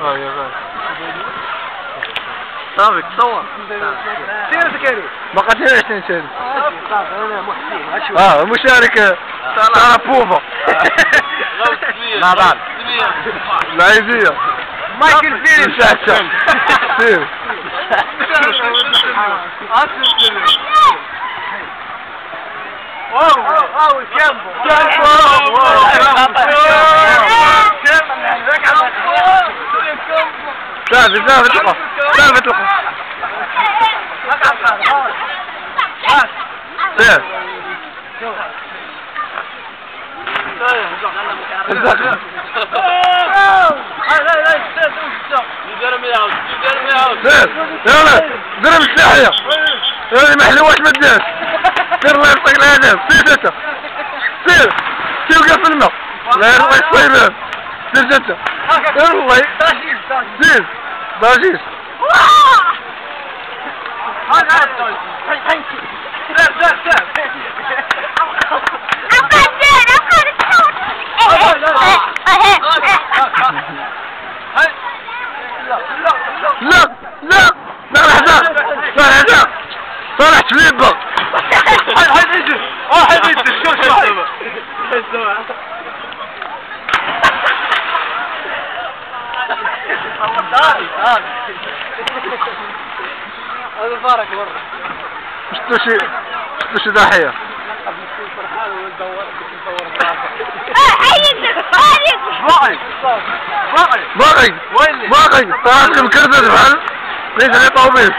آه يا غالي صافي تصور سير سكري ما قدرش 20 سنة صافي أنا محسن آه مشارك ترى بوفا مع بعض العيزية مايكل فيليب. مساعدة سير واو واو الكامبو صافي صافي تلقى صافي تلقى يلا ضرب السلاحية ما حلوش ما تداش سير الله يعطيك الهدف سير انت سير وقف في الماء لا الله يصيبك سير انت يلا سير باجيس لا لا لا لحظة لا لحظة تليبا هذا بارك مرة. شفتو شي شفتو شي ضحية؟ باقي باقي باقي طلعت مكرزة بحال ليس عليه طوبيس